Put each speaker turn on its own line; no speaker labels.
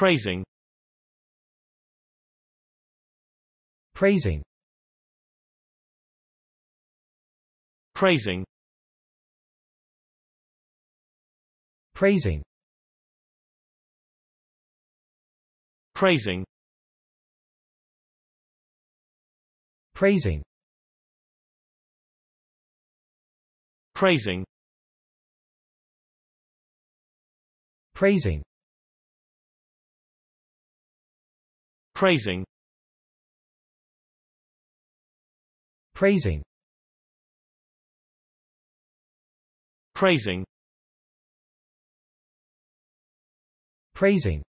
praising.
Praising.
Praising.
Praising.
Praising.
Praising.
Praising.
Praising
praising.
Praising.
Praising.
Praising